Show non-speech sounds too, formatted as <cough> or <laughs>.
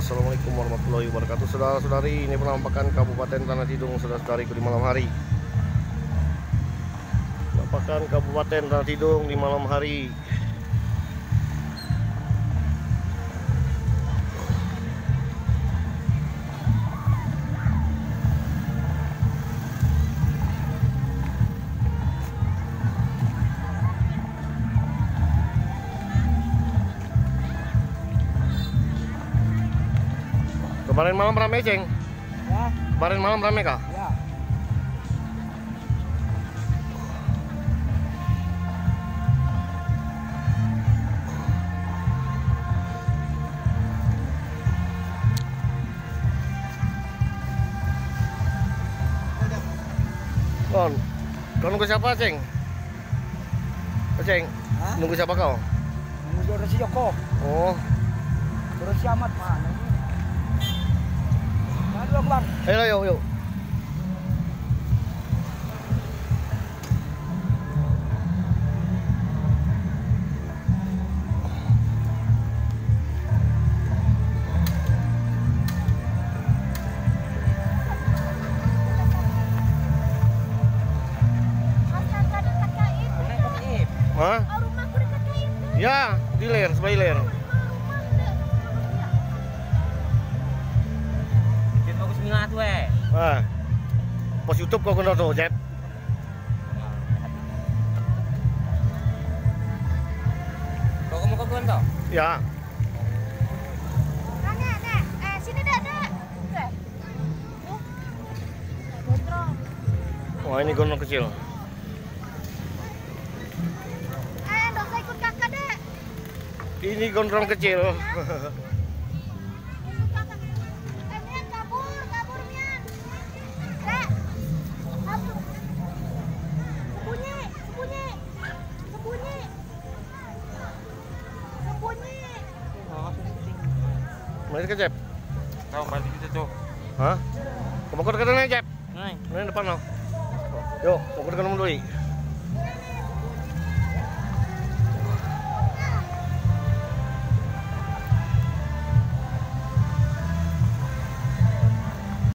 Assalamualaikum warahmatullahi wabarakatuh. Saudara-saudari ini penampakan Kabupaten Tanah Tidung Saudara-saudari di malam hari. Penampakan Kabupaten Tanah Tidung di malam hari Kemarin malam rame ceng Ya, Kemarin malam rame kah? ya. Kon Kau nunggu siapa ceng? Oh, ceng Hah? Nunggu siapa kau? Menunggu Resi Joko. Oh Resi Ahmad mana? Ayo yuk yuk. Hah? Oh, rumahku dekat KKIP. Ya, di ler, sebelah ler. Pos YouTube kau kena tuh, Jep. Kau kamu kau kan tau? Ya. Eh. Oh. Wah, ini gondong kecil. Eh, ikut kakak, Dek. Ini gondrong kecil. <laughs> Mari ke Jep. Kau balik kita tuh. Hah? Kamu kau dekat mana? Nih. Ini depan lo. Yuk, mau ke nomor.